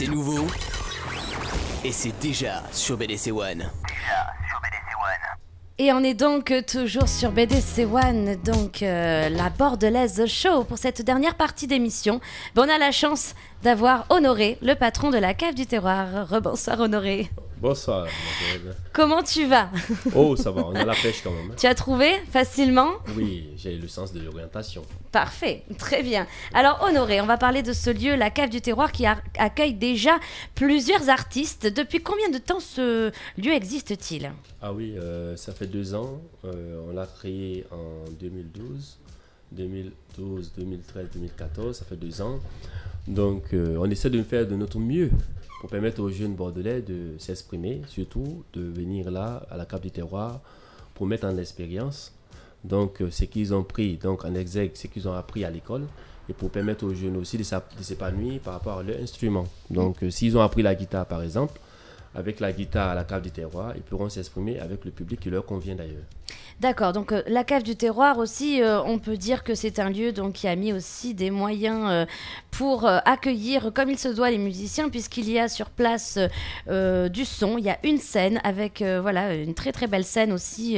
C'est nouveau. Et c'est déjà sur BDC One. Et on est donc toujours sur BDC One, donc euh, la Bordelaise Show pour cette dernière partie d'émission. Bon, on a la chance d'avoir Honoré, le patron de la cave du terroir. Rebonsoir Honoré. Bonsoir. Comment tu vas? Oh, ça va, on a la pêche quand même. Tu as trouvé facilement? Oui, j'ai le sens de l'orientation. Parfait, très bien. Alors Honoré, on va parler de ce lieu, la cave du terroir, qui accueille déjà plusieurs artistes. Depuis combien de temps ce lieu existe-t-il? Ah oui, euh, ça fait deux ans. Euh, on l'a créé en 2012. 2012, 2013, 2014, ça fait deux ans. Donc, euh, on essaie de faire de notre mieux pour permettre aux jeunes bordelais de s'exprimer, surtout de venir là, à la Cave du Terroir, pour mettre en expérience. Donc, euh, ce qu'ils ont pris donc, en exergue, ce qu'ils ont appris à l'école, et pour permettre aux jeunes aussi de s'épanouir par rapport à leur instrument. Donc, euh, s'ils ont appris la guitare, par exemple, avec la guitare à la cave du terroir, ils pourront s'exprimer avec le public qui leur convient d'ailleurs. D'accord, donc euh, la cave du terroir aussi, euh, on peut dire que c'est un lieu donc, qui a mis aussi des moyens euh, pour accueillir comme il se doit les musiciens, puisqu'il y a sur place du son, il y a une scène avec voilà, une très très belle scène aussi,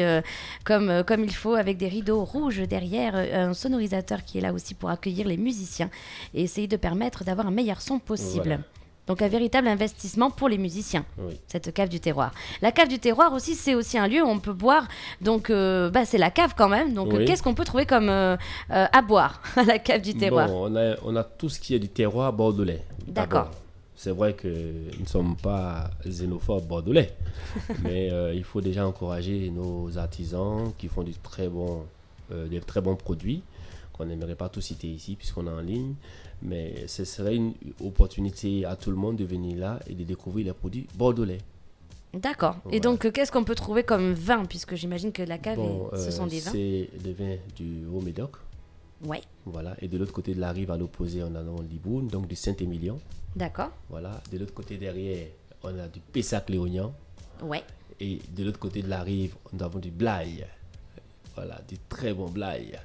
comme, comme il faut, avec des rideaux rouges derrière, un sonorisateur qui est là aussi pour accueillir les musiciens et essayer de permettre d'avoir un meilleur son possible. Voilà. Donc un véritable investissement pour les musiciens Oui. cette cave du terroir. La cave du terroir aussi, c'est aussi un lieu où on peut boire. Donc, euh, bah, c'est la cave quand même. Donc, euh, Oui. qu'est-ce qu'on peut trouver comme euh, euh, à boire à la cave du terroir? Bon, on a, on a tout ce qui est du terroir bordelais. D'accord. C'est vrai que nous ne sommes pas xénophobes bordelais, mais il faut déjà encourager nos artisans qui font du très bon, des très bons produits qu'on n'aimerait pas tout citer ici puisqu'on est en ligne. Mais ce serait une opportunité à tout le monde de venir là et de découvrir les produits bordelais. D'accord. Et donc, euh, qu'est-ce qu'on peut trouver comme vin? Puisque j'imagine que la cave, Bon, est- ce euh, sont des vins. C'est des vins du Haut-Médoc. Ouais, Voilà. Et de l'autre côté de la rive, à l'opposé, on a donc Libourne, donc du Saint-Émilion. d'accord. Voilà. De l'autre côté derrière, on a du Pessac-Léognan. Ouais. Et de l'autre côté de la rive, nous avons du Blaye. Voilà, du très bon Blaye.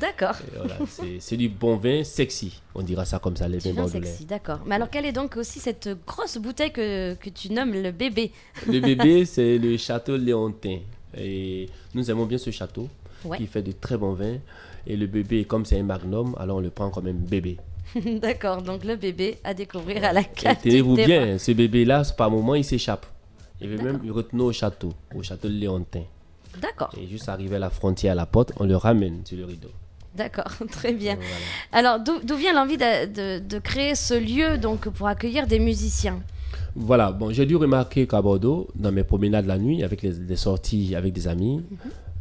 D'accord. Voilà, c'est du bon vin sexy. On dira ça comme ça, les vins vin bordelais. sexy, d'accord. Mais alors, quelle est donc aussi cette grosse bouteille que, que tu nommes le bébé? Le bébé, c'est le château Léontin. Et nous aimons bien ce château Ouais. qui fait de très bons vins. Et le bébé, comme c'est un magnum, alors on le prend comme un bébé. D'accord, donc le bébé à découvrir à la du tenez-vous bien, ce bébé-là, par moment, il s'échappe. Il veut même le retenir au château, au château Léontin. D'accord, Et juste arrivé à la frontière, à la porte, on le ramène sur le rideau. d'accord, très bien. Voilà. Alors, d'où vient l'envie de, de- de créer ce lieu donc pour accueillir des musiciens? Voilà, bon, j'ai dû remarquer qu'à Bordeaux, dans mes promenades la nuit, avec les, les sorties avec des amis, Mhm.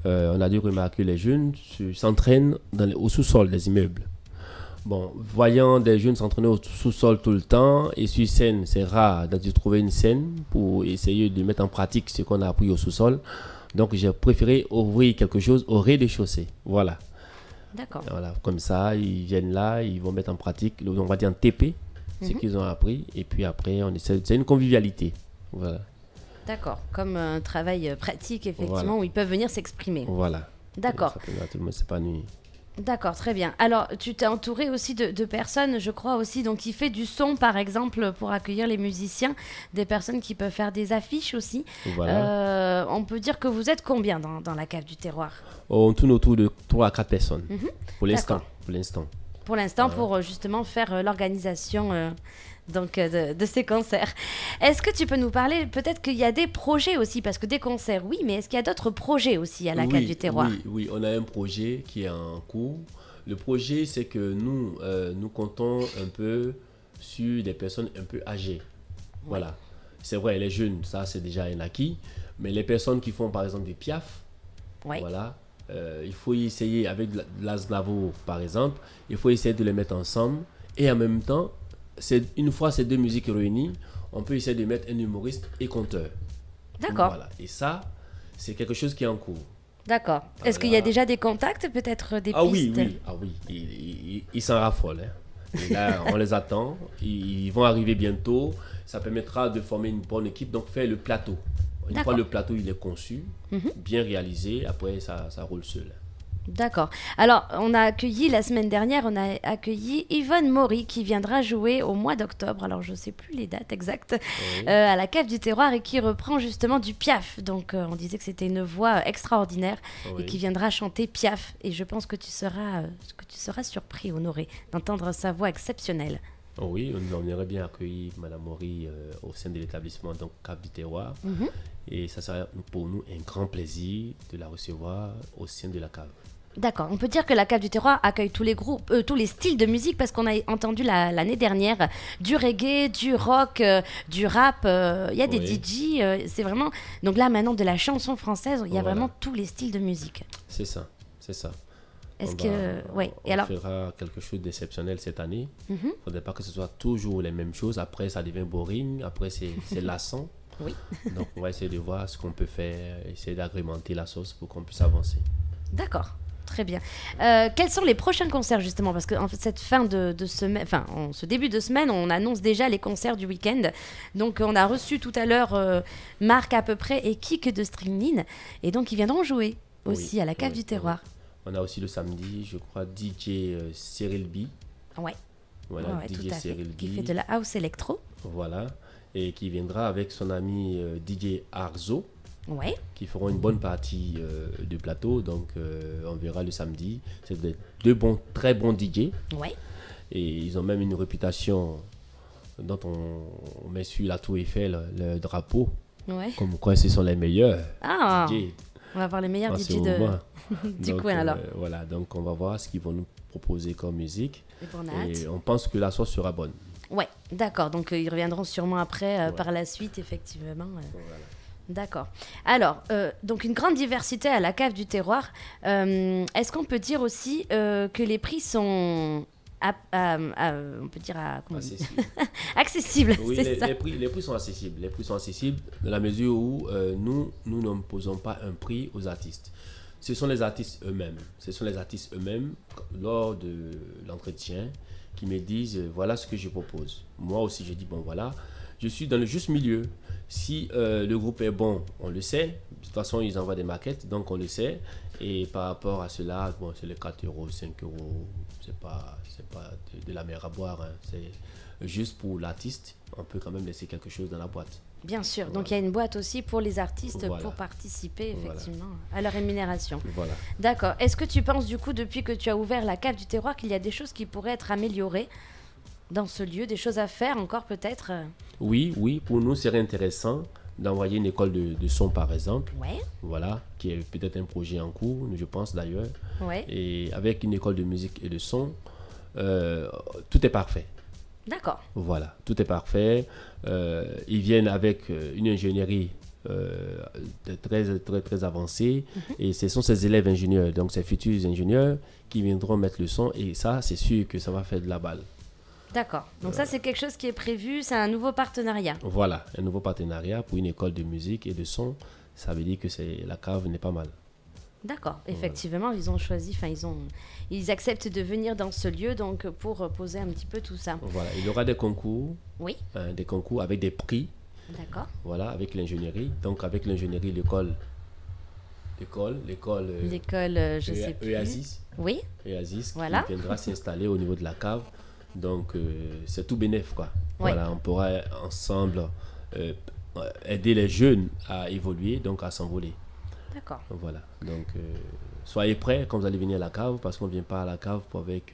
euh, on a dû remarquer les jeunes se- s'entraînent dans les- au sous-sol des immeubles. Bon, voyant des jeunes s'entraîner au sous-sol tout le temps, et sur scène, c'est rare de trouver une scène pour essayer de mettre en pratique ce qu'on a appris au sous-sol. Donc, j'ai préféré ouvrir quelque chose au rez-de-chaussée. Voilà. D'accord. Voilà, comme ça, ils viennent là, ils vont mettre en pratique, on va dire en TP, ce Mhm. qu'ils ont appris, et puis après, on essaie, c'est une convivialité. Voilà, D'accord, comme un travail pratique, effectivement, Voilà. où ils peuvent venir s'exprimer. voilà. D'accord, Ça tout le monde de s'épanouir. D'accord, très bien. Alors, tu t'es entouré aussi de, de personnes, je crois aussi, donc qui fait du son, par exemple, pour accueillir les musiciens, des personnes qui peuvent faire des affiches aussi. Voilà. Euh, on peut dire que vous êtes combien dans, dans la cave du terroir? On tourne autour de 3 à 4 personnes, Mhm. pour l'instant. Pour l'instant. Pour l'instant, pour euh, justement faire euh, l'organisation euh, donc euh, de, de ces concerts. Est-ce que tu peux nous parler peut-être qu'il y a des projets aussi parce que des concerts, oui, mais est-ce qu'il y a d'autres projets aussi à la oui, du terroir? Oui, oui, on a un projet qui est en cours. Le projet, c'est que nous, euh, nous comptons un peu sur des personnes un peu âgées. Voilà. C'est vrai, les jeunes, ça c'est déjà un acquis. Mais les personnes qui font par exemple des piafs, Ouais. Voilà. Euh, il faut essayer avec la- l'Aznavour, par exemple, il faut essayer de les mettre ensemble. Et en même temps, une fois ces deux musiques réunies, on peut essayer de mettre un humoriste et conteur. D'accord, Voilà. Et ça, c'est quelque chose qui est en cours. d'accord. Est-ce qu'il y a déjà des contacts, peut-être des Ah oui, pistes oui, ah oui. Ils, s'en raffolent. hein. Et là, on les attend. Ils, vont arriver bientôt. Ça permettra de former une bonne équipe. Donc, faire le plateau. Une fois le plateau il est conçu, Mhm. bien réalisé, après ça, ça roule seul. D'accord. Alors, on a accueilli la semaine dernière, on a accueilli Yvonne Maury qui viendra jouer au mois d'octobre. Alors, je ne sais plus les dates exactes Oui. euh, à la cave du terroir et qui reprend justement du Piaf. Donc, euh, on disait que c'était une voix extraordinaire Oui. et qui viendra chanter Piaf. Et je pense que tu seras, euh, que tu seras surpris, honoré, d'entendre sa voix exceptionnelle. Oh oui, on, aimerait bien accueillir Madame Maury euh, au sein de l'établissement donc Cap du Terroir. Mhm. Et ça sera pour nous un grand plaisir de la recevoir au sein de la cave. D'accord. On peut dire que la cave du terroir accueille tous les groupes, euh, tous les styles de musique parce qu'on a entendu la- l'année dernière du reggae, du rock, euh, du rap. euh, Il y a des. DJ. c'est vraiment. Donc là maintenant de la chanson française, il y a Voilà. vraiment tous les styles de musique. C'est ça, c'est ça. Est-ce On que va- ouais. On Et alors fera quelque chose d'exceptionnel cette année. Mhm. Il ne faudrait pas que ce soit toujours les mêmes choses. Après, ça devient boring. Après, c'est lassant. Oui. Donc, on va essayer de voir ce qu'on peut faire, essayer d'agrémenter la sauce pour qu'on puisse avancer. D'accord. Très bien. Euh, quels sont les prochains concerts justement? Parce que en fait, cette fin de, de semaine, enfin, en ce début de semaine, on annonce déjà les concerts du week-end. Donc, on a reçu tout à l'heure euh, Marc à peu près et Kik de Stringline, et donc ils viendront jouer Oui, aussi à la cave oui, du oui. terroir. On a aussi le samedi, je crois, DJ euh, Cyril B. Ouais. Voilà, Ouais, DJ. Cyril Qui B. fait de la house électro. Voilà. Et qui viendra avec son ami euh, DJ Arzo, Ouais. qui feront une bonne partie euh, du plateau. Donc, euh, on verra le samedi. C'est des- deux bons, très bons DJ. Ouais. Et ils ont même une réputation dont on, on met sur la tour Eiffel le drapeau, Ouais. comme quoi ce sont les meilleurs Ah, DJ on va voir les meilleurs DJ de, du Donc, coin euh, alors. Voilà, donc on va voir ce qu'ils vont nous proposer comme musique. Et on. Et pense que la sauce sera bonne. Ouais, d'accord. Donc euh, ils reviendront sûrement après, euh, Ouais. par la suite, effectivement. euh. Voilà. D'accord. Alors, euh, donc une grande diversité à la cave du terroir. Euh, Est-ce qu'on peut dire aussi euh, que les prix sont, à- à- à- on peut dire, Accessible. accessibles Oui, les, ça. les prix, les prix sont accessibles. Les prix sont accessibles dans la mesure où nous, nous n'imposons pas un prix aux artistes. Ce sont les artistes eux-mêmes. Ce sont les artistes eux-mêmes, lors de l'entretien, qui me disent voilà ce que je propose. Moi aussi, je dis bon, voilà, je suis dans le juste milieu. Si euh, le groupe est bon, on le sait. De toute façon, ils envoient des maquettes, donc on le sait. Et par rapport à cela, bon, c'est les 4 euros, 5 euros. C'est pas, c'est pas de, de la mer à boire. hein. C'est juste pour l'artiste. On peut quand même laisser quelque chose dans la boîte. Bien sûr. Donc il y a une boîte aussi pour les artistes Voilà. pour participer Voilà. effectivement à leur rémunération. Voilà. D'accord. Est-ce que tu penses du coup depuis que tu as ouvert la cave du terroir qu'il y a des choses qui pourraient être améliorées? Dans ce lieu, des choses à faire encore peut-être euh, Oui, oui, pour nous, serait intéressant d'envoyer une école de, de son, par exemple. Ouais. Voilà, qui est peut-être un projet en cours, je pense d'ailleurs. Ouais. Et avec une école de musique et de son, euh, tout est parfait. D'accord. Voilà, tout est parfait. Euh, ils viennent avec une ingénierie euh, très, très, très avancée. Et ce sont ces élèves ingénieurs, donc ces futurs ingénieurs, qui viendront mettre le son. Et ça, c'est sûr que ça va faire de la balle. D'accord. Donc ça c'est quelque chose qui est prévu, c'est un nouveau partenariat. Voilà, un nouveau partenariat pour une école de musique et de son. Ça veut dire que c'est la cave n'est pas mal. D'accord. Effectivement, ils ont choisi, enfin ils ont, ils acceptent de venir dans ce lieu donc pour poser un petit peu tout ça. Voilà, il y aura des concours, Oui. hein, des concours avec des prix. D'accord. Voilà, avec l'ingénierie. Donc avec l'ingénierie, l'école, l'école, l'école euh, L'école, euh, je Ea- sais plus. Easis, Oui. Easis Voilà. qui viendra s'installer au niveau de la cave. Donc euh, c'est tout bénef quoi. Ouais. Voilà, on pourra ensemble euh, aider les jeunes à évoluer, donc à s'envoler. D'accord. Voilà. Donc, euh, soyez prêts quand vous allez venir à la cave, parce qu'on ne vient pas à la cave pour avec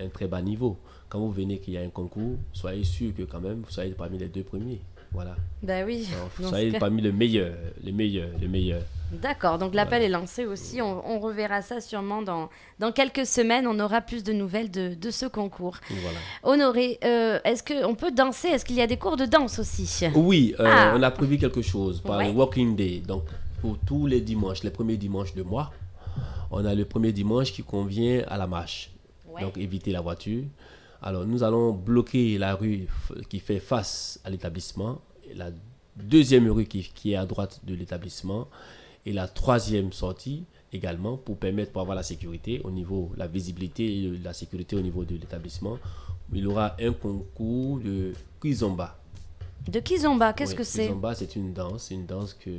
un très bas niveau. Quand vous venez qu'il y a un concours, soyez sûr que quand même, vous soyez parmi les deux premiers. Voilà. Bah oui. Alors, soyez cas- parmi les meilleurs, les meilleurs, les meilleurs. D'accord, donc l'appel est lancé aussi. On, on reverra ça sûrement dans, dans quelques semaines. On aura plus de nouvelles de, de ce concours. Voilà. Honoré, euh, est-ce qu'on peut danser? Est-ce qu'il y a des cours de danse aussi? Oui, euh, Ah. on a prévu quelque chose par Ouais. le Walking Day. Donc, pour tous les dimanches, les premiers dimanches de mois, on a le premier dimanche qui convient à la marche. Ouais. Donc, éviter la voiture. Alors, nous allons bloquer la rue qui fait face à l'établissement, la deuxième rue qui, qui est à droite de l'établissement, et la troisième sortie également pour permettre, pour avoir la sécurité au niveau, la visibilité et la sécurité au niveau de l'établissement. Il y aura un concours de Kizomba. De Kizomba, qu'est-ce Oui, que c'est? Kizomba, c'est une danse, une danse que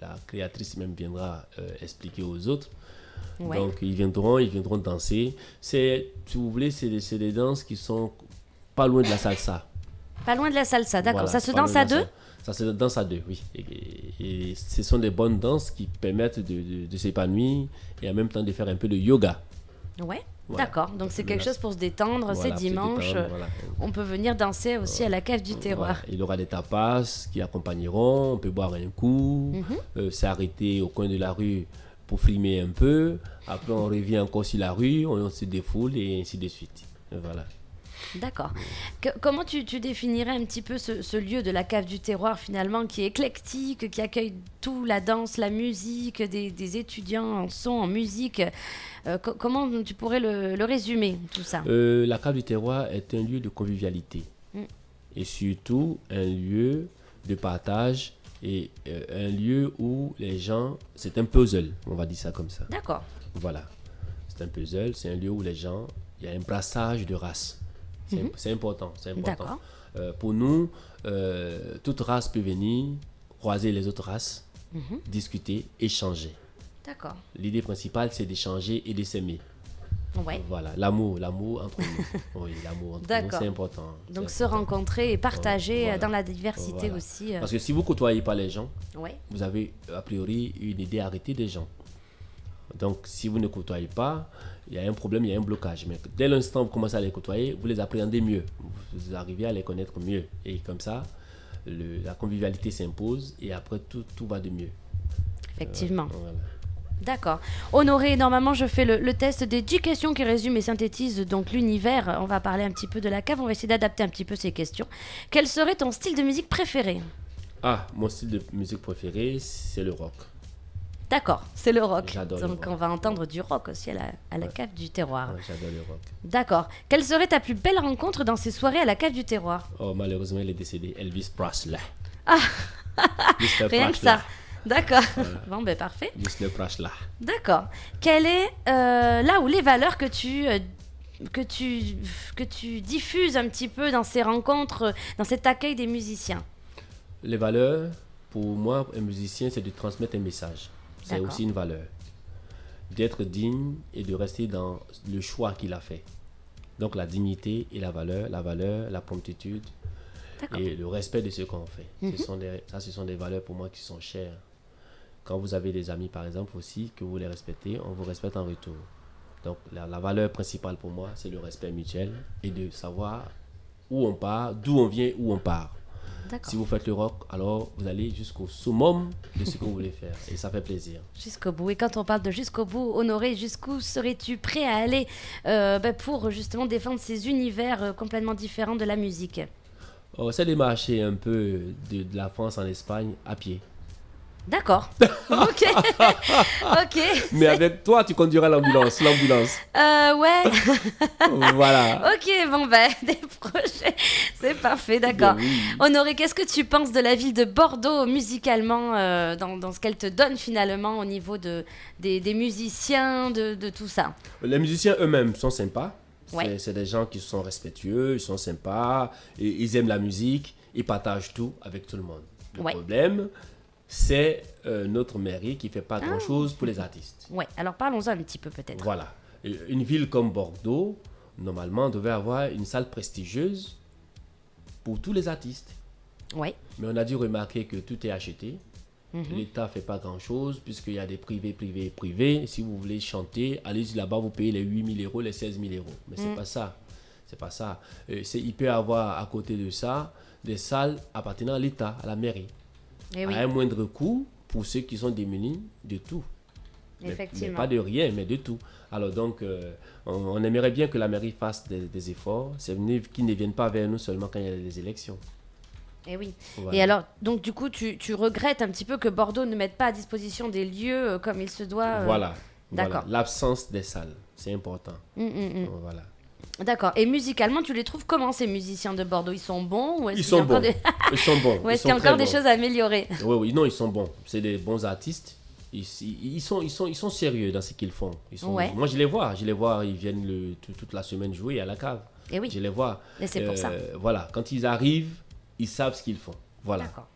la créatrice même viendra euh, expliquer aux autres. Ouais. Donc ils viendront, ils viendront danser. C'est, si vous voulez, c'est des, des danses qui sont pas loin de la salsa. Pas loin de la salsa, d'accord. Voilà, ça se danse à deux. Ça se danse à deux, oui. Et, et- et ce sont des bonnes danses qui permettent de, de- de s'épanouir et en même temps de faire un peu de yoga. Ouais, Voilà. d'accord. Donc c'est quelque chose pour se détendre. Voilà, c'est dimanche. détendre, voilà. On peut venir danser aussi à la cave du terroir. Il y aura des tapas qui accompagneront. On peut boire un coup, Mhm. euh, s'arrêter au coin de la rue pour filmer un peu. Après, on revient encore sur la rue, on se défoule et ainsi de suite. Voilà. D'accord. Comment tu, tu définirais un petit peu ce, ce lieu de la cave du terroir finalement qui est éclectique, qui accueille tout, la danse, la musique, des, des étudiants en son, en musique? Euh, co- Comment tu pourrais le, le résumer, tout ça? Euh, la cave du terroir est un lieu de convivialité Mm. et surtout un lieu de partage et euh, un lieu où les gens, c'est un puzzle, on va dire ça comme ça. D'accord. Voilà, c'est un puzzle, c'est un lieu où les gens, il y a un brassage de races. C'est c'est important, c'est important. Mhm. D'accord. Euh, pour nous, euh, toute race peut venir croiser les autres races, Mhm. discuter, échanger. D'accord. L'idée principale, c'est d'échanger et de s'aimer. Ouais. Voilà, l'amour, l'amour entre nous. Oui, l'amour entre nous, c'est important. Donc se important. rencontrer et partager Voilà. euh, dans la diversité Voilà. aussi. euh, Parce que si vous côtoyez pas les gens, Ouais. vous avez a priori une idée arrêtée des gens. Donc, si vous ne côtoyez pas, il y a un problème, il y a un blocage. Mais dès l'instant où vous commencez à les côtoyer, vous les appréhendez mieux. Vous arrivez à les connaître mieux. Et comme ça, le- la convivialité s'impose et après, tout, tout va de mieux. Effectivement. Voilà. D'accord. Honoré, normalement, je fais le, le test des 10 questions qui résument et synthétisent donc l'univers. On va parler un petit peu de la cave. On va essayer d'adapter un petit peu ces questions. Quel serait ton style de musique préféré? Ah, mon style de musique préféré, c'est le rock. D'accord, c'est le rock. J'adore le Donc rock. on va entendre du rock aussi à la, à la cave du terroir. Ouais, J'adore le rock. D'accord. Quelle serait ta plus belle rencontre dans ces soirées à la cave du terroir? Oh, malheureusement, il est décédé. Elvis Presley. Ah. Mr. Rien que ça. D'accord. Bon, ben parfait. D'accord. Quelle est euh, là où les valeurs que tu euh, que tu que tu diffuses un petit peu dans ces rencontres, euh, dans cet accueil des musiciens? Les valeurs, pour moi, un musicien, c'est de transmettre un message. C'est aussi une valeur. D'être digne et de rester dans le choix qu'il a fait. Donc la dignité et la valeur, la valeur, la promptitude et le respect de ce qu'on fait. ce sont des, ça, ce sont des valeurs pour moi qui sont chères. Quand vous avez des amis, par exemple, aussi, que vous les respectez, on vous respecte en retour. Donc la, la valeur principale pour moi, c'est le respect mutuel et de savoir où on part, d'où on vient, où on part. Si vous faites le rock, alors vous allez jusqu'au summum de ce que vous voulez faire. Et ça fait plaisir. Jusqu'au bout. Et quand on parle de jusqu'au bout, Honoré, jusqu'où serais-tu prêt à aller euh, ben, pour justement défendre ces univers euh, complètement différents de la musique? On essaie de marcher un peu de, de la France en Espagne à pied. D'accord. ok. ok. Mais avec toi, tu conduiras l'ambulance. L'ambulance. Euh, ouais. voilà. ok, bon ben, des projets. C'est parfait, d'accord. Ben oui. Honoré, qu'est-ce que tu penses de la ville de Bordeaux musicalement, euh, dans, dans ce qu'elle te donne finalement au niveau de, des, des musiciens, de, de tout ça? Les musiciens eux-mêmes sont sympas. C'est Ouais. c'est des gens qui sont respectueux, ils sont sympas, et ils aiment la musique, ils partagent tout avec tout le monde. Le Ouais. problème, c'est euh, notre mairie qui fait pas Ah. grand-chose pour les artistes. Ouais, alors parlons-en un petit peu peut-être. Voilà. Une ville comme Bordeaux, normalement, devait avoir une salle prestigieuse pour tous les artistes. Ouais. Mais on a dû remarquer que tout est acheté. Mhm. L'État fait pas grand-chose puisqu'il y a des privés, privés, privés. Si vous voulez chanter, allez-y là-bas, vous payez les 8 000 euros, les 16 000 euros. Mais c'est Mm. pas ça. C'est pas ça. Euh, il peut y avoir à côté de ça des salles appartenant à l'État, à la mairie, oui, à un moindre coût pour ceux qui sont démunis de tout. Mais- Mais, effectivement. pas de rien, mais de tout. Alors donc, euh, on, on aimerait bien que la mairie fasse des, des efforts. Qu'ils ne viennent pas vers nous seulement quand il y a des élections. Et oui. Voilà. Et alors, donc du coup, tu, tu regrettes un petit peu que Bordeaux ne mette pas à disposition des lieux euh, comme il se doit. euh, Voilà. d'accord. Voilà. L'absence des salles, c'est important. hum, hum, hum. Voilà. D'accord. Et musicalement, tu les trouves comment ces musiciens de Bordeaux? Ils sont bons ou est-ce Ils qu'il y a sont encore bons. des- Ils sont bons. ou est-ce qu'il y a encore des choses à améliorer? Oui, oui, non, ils sont bons. C'est des bons artistes. Ils, ils- sont, ils, sont, ils sont sérieux dans ce qu'ils font. Ils sont, Ouais. Moi, je les vois. Je les vois. Ils viennent le- toute la semaine jouer à la cave. Et oui. Je les vois. Et c'est pour ça. Euh, Voilà. Quand ils arrivent, ils savent ce qu'ils font. Voilà. D'accord.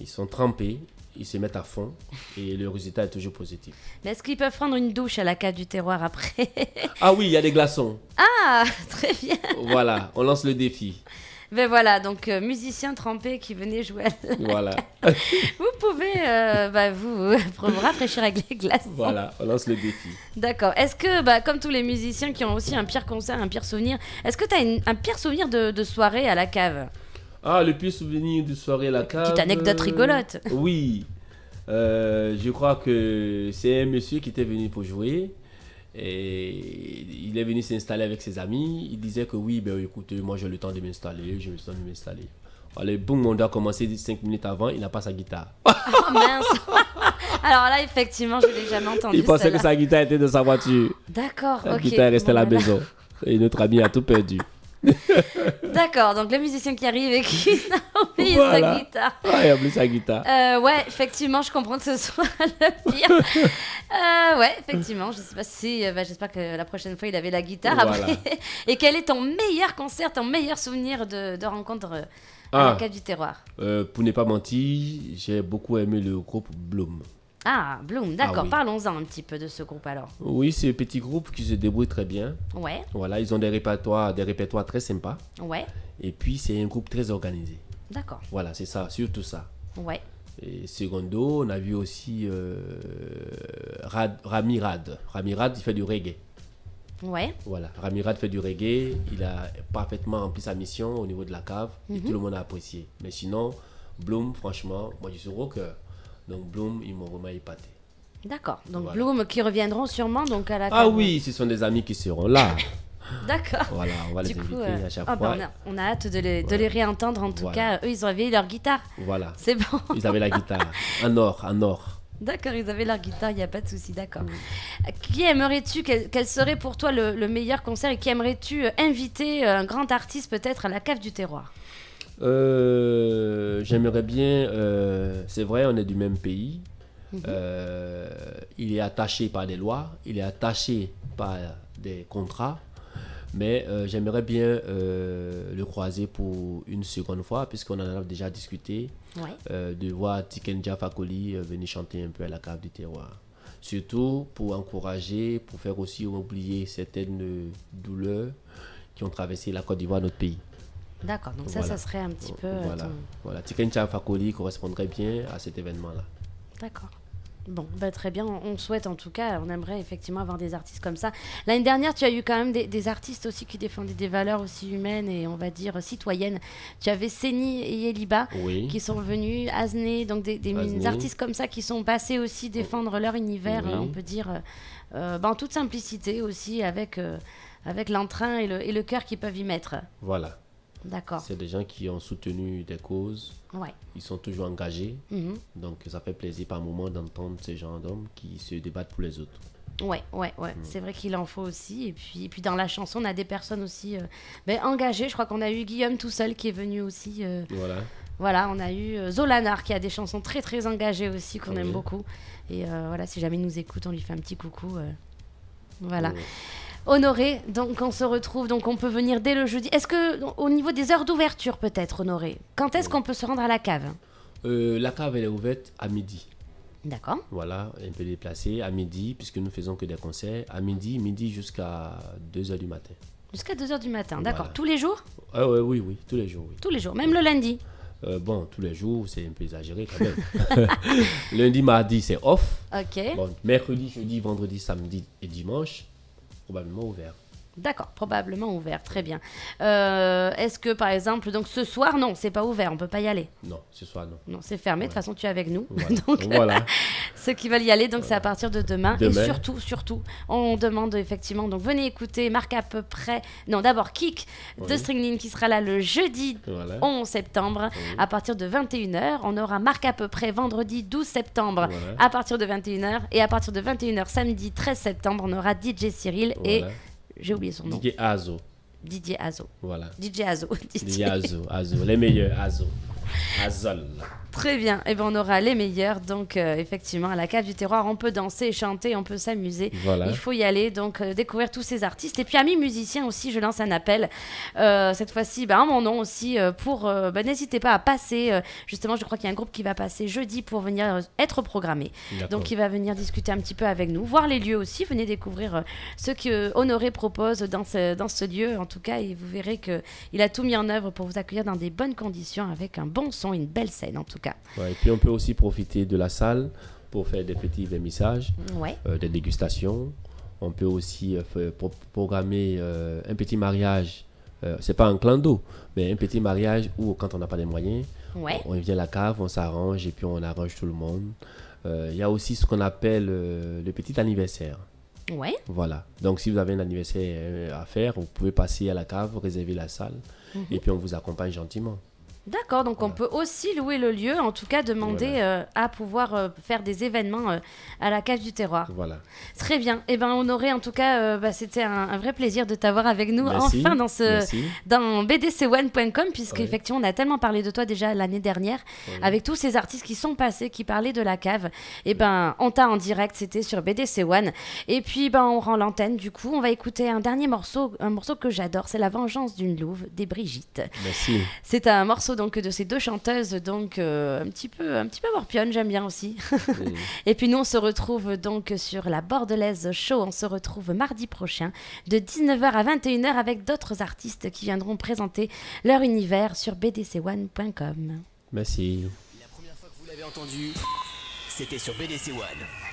Ils sont trempés ils se mettent à fond et le résultat est toujours positif. Mais est-ce qu'ils peuvent prendre une douche à la cave du terroir après? Ah oui, il y a des glaçons. Ah, très bien. Voilà, on lance le défi. Ben voilà, donc euh, musicien trempé qui venait jouer. à la- Voilà, Vous pouvez euh, bah, vous, vous rafraîchir avec les glaces. voilà, on lance le défi. D'accord. Est-ce que, bah, comme tous les musiciens qui ont aussi un pire concert, un pire souvenir, est-ce que tu as un pire souvenir de, de soirée à la cave? Ah, le pire souvenir de soirée à la cave. Petite anecdote euh, rigolote. Oui. Euh, je crois que c'est un monsieur qui était venu pour jouer. Et il est venu s'installer avec ses amis. Il disait que oui, ben écoutez, moi j'ai le temps de m'installer, j'ai le temps de m'installer. Allez, boum, on doit commencer 5 minutes avant, il n'a pas sa guitare. Oh mince Alors là, effectivement, je l'ai jamais entendu. il pensait que sa guitare était dans sa voiture. D'accord, La ok. guitare restait à Bon, la voilà. maison. Et notre ami a tout perdu. D'accord, donc le musicien qui arrive et qui a oublié Voilà. sa guitare. Il a oublié sa guitare. Euh, ouais, effectivement, je comprends que ce soit le pire. Euh, ouais, effectivement, je sais pas si. euh, bah, J'espère que la prochaine fois il avait la guitare Voilà. après. Et quel est ton meilleur concert, ton meilleur souvenir de, de rencontre à la Ah. cave du terroir? Pour ne pas mentir, j'ai beaucoup aimé le groupe Bloom. Ah, Bloom, d'accord, Ah oui. parlons-en un petit peu de ce groupe alors. Oui, c'est un petit groupe qui se débrouille très bien. Ouais, Voilà, ils ont des répertoires, des répertoires très sympas. ouais, Et puis, c'est un groupe très organisé. d'accord, Voilà, c'est ça, surtout ça. ouais, Et secondo, on a vu aussi euh, Rad, Rami Rad. Rami Rad, il fait du reggae. ouais, Voilà, Rami Rad fait du reggae. Il a parfaitement rempli sa mission au niveau de la cave. Et tout le monde a apprécié. Mais sinon, Bloom, franchement, moi je suis rocker. Donc Bloom, ils m'ont vraiment épaté. d'accord. Donc Voilà. Bloom qui reviendront sûrement donc à la Ah oui, ce sont des amis qui seront là. D'accord. Voilà, on va les Du coup, inviter euh, à chaque ah, fois. bah, on, a, on a hâte de les, de les réentendre. En tout Voilà. cas, eux, ils ont réveillé leur guitare. Voilà, C'est bon. ils avaient la guitare. En or, en or. D'accord, ils avaient leur guitare, il n'y a pas de souci, d'accord. Qui aimerais-tu, quel, quel serait pour toi le, le meilleur concert et qui aimerais-tu euh, inviter euh, un grand artiste peut-être à la cave du terroir? Euh, J'aimerais bien, euh, c'est vrai, on est du même pays. Mhm. Euh, il est attaché par des lois, il est attaché par des contrats, mais j'aimerais bien le croiser pour une seconde fois, puisqu'on en a déjà discuté, Ouais. de voir Tikenja Fakoli venir chanter un peu à la cave du terroir. Surtout pour encourager, pour faire aussi oublier certaines douleurs qui ont traversé la Côte d'Ivoire, notre pays. D'accord, donc ça, Voilà. ça serait un petit peu. euh, Voilà, ton- voilà. Tikencha Fakoli correspondrait bien à cet événement-là. D'accord. Bon, bah, très bien. On souhaite en tout cas, on aimerait effectivement avoir des artistes comme ça. L'année dernière, tu as eu quand même des, des artistes aussi qui défendaient des valeurs aussi humaines et on va dire citoyennes. Tu avais Seni et Yeliba Oui. qui sont venus, Asné, donc des, artistes comme ça qui sont passés aussi défendre leur univers, Oui. on peut dire, euh, euh, bah, en toute simplicité aussi, avec, euh, avec l'entrain et le, et le cœur qu'ils peuvent y mettre. Voilà. D'accord. C'est des gens qui ont soutenu des causes. Ouais. Ils sont toujours engagés. Mhm. Donc ça fait plaisir par moment d'entendre ces gens d'hommes qui se débattent pour les autres. Ouais, ouais, ouais. C'est vrai qu'il en faut aussi. Et puis, et puis dans la chanson, on a des personnes aussi euh, ben, engagées. Je crois qu'on a eu Guillaume tout seul qui est venu aussi. euh, Voilà. voilà, on a eu euh, Zolanar qui a des chansons très très engagées aussi qu'on Ah aime beaucoup. Et euh, voilà, si jamais il nous écoute, on lui fait un petit coucou. Voilà. Honoré, donc on se retrouve, donc on peut venir dès le jeudi. Est-ce que, au niveau des heures d'ouverture peut-être, Honoré, quand est-ce qu'on peut se rendre à la cave? Euh, la cave elle est ouverte à midi. D'accord Voilà, un peu déplacé à midi, puisque nous faisons que des concerts. À midi, midi jusqu'à 2h du matin. Jusqu'à 2h du matin, d'accord. Voilà. Tous les jours? Ah ouais, oui, oui, tous les jours, oui. Tous les jours, même le lundi? Euh, bon, tous les jours, c'est un peu exagéré quand même. Lundi, mardi, c'est off. Ok. Bon, mercredi, jeudi, vendredi, samedi et dimanche, probablement ouvert. D'accord, probablement ouvert, très bien. Euh, Est-ce que par exemple, donc ce soir, non, c'est pas ouvert, on peut pas y aller. Non, ce soir, non. Non, c'est fermé. De toute façon, tu es avec nous. Voilà. donc, voilà. ceux qui veulent y aller, donc c'est à partir de demain. Et surtout, surtout, on demande effectivement, donc venez écouter Marc à peu près. Non, d'abord Kick de Oui. Stringling qui sera là le jeudi Voilà. 11 septembre à partir de 21h. On aura Marc à peu près vendredi 12 septembre à partir de 21h. Et à partir de 21h samedi 13 septembre, on aura DJ Cyril et. J'ai oublié son nom. DJ Azo. Didier Azo. Voilà. DJ Azo. DJ Azo. Azo. Les meilleurs. Azo. Azol. Très bien. Et ben on aura les meilleurs. Donc euh, effectivement, à la cave du terroir, on peut danser, chanter, on peut s'amuser. Voilà. Il faut y aller, donc euh, découvrir tous ces artistes. Et puis amis musiciens aussi, je lance un appel. Euh, cette fois-ci, ben, en mon nom aussi, pour ben, n'hésitez pas à passer. justement, je crois qu'il y a un groupe qui va passer jeudi pour venir être programmé. Donc il va venir discuter un petit peu avec nous, voir les lieux aussi. Venez découvrir ce que Honoré propose dans ce, dans ce lieu. En tout cas, et vous verrez que il a tout mis en œuvre pour vous accueillir dans des bonnes conditions, avec un bon son, une belle scène en tout cas. Ouais, et puis on peut aussi profiter de la salle pour faire des petits vernissages, Ouais. euh, des dégustations. On peut aussi euh, pro- programmer euh, un petit mariage. C'est pas un clan d'eau, mais un petit mariage où quand on n'a pas les moyens, Ouais. on vient à la cave, on s'arrange et puis on arrange tout le monde. Il y a aussi ce qu'on appelle le petit anniversaire. Ouais. Voilà. Donc, si vous avez un anniversaire à faire, vous pouvez passer à la cave, réserver la salle, et puis on vous accompagne gentiment. D'accord, donc on peut aussi louer le lieu, en tout cas demander Voilà. euh, à pouvoir euh, faire des événements euh, à la cave du terroir. Voilà. Très bien. Eh ben Honoré, en tout cas, bah, c'était un, un vrai plaisir de t'avoir avec nous Merci. enfin dans ce Merci. dans bdc1.com puisque Ouais. effectivement on a tellement parlé de toi déjà l'année dernière avec tous ces artistes qui sont passés qui parlaient de la cave et ben on t'a en direct c'était sur BDC One et puis ben on rend l'antenne du coup on va écouter un dernier morceau un morceau que j'adore c'est La vengeance d'une louve des Brigitte Merci. c'est un morceau donc de ces deux chanteuses donc euh, un petit peu un petit peu morpionne j'aime bien aussi Mm. et puis nous on se retrouve donc sur la Bordelaise Show on se retrouve mardi prochain de 19h à 21h avec d'autres artistes qui viendront présenter leur univers sur bdc1.com Merci. La première fois que vous l'avez entendu, c'était sur BDC One.